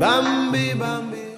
Bambi, Bambi.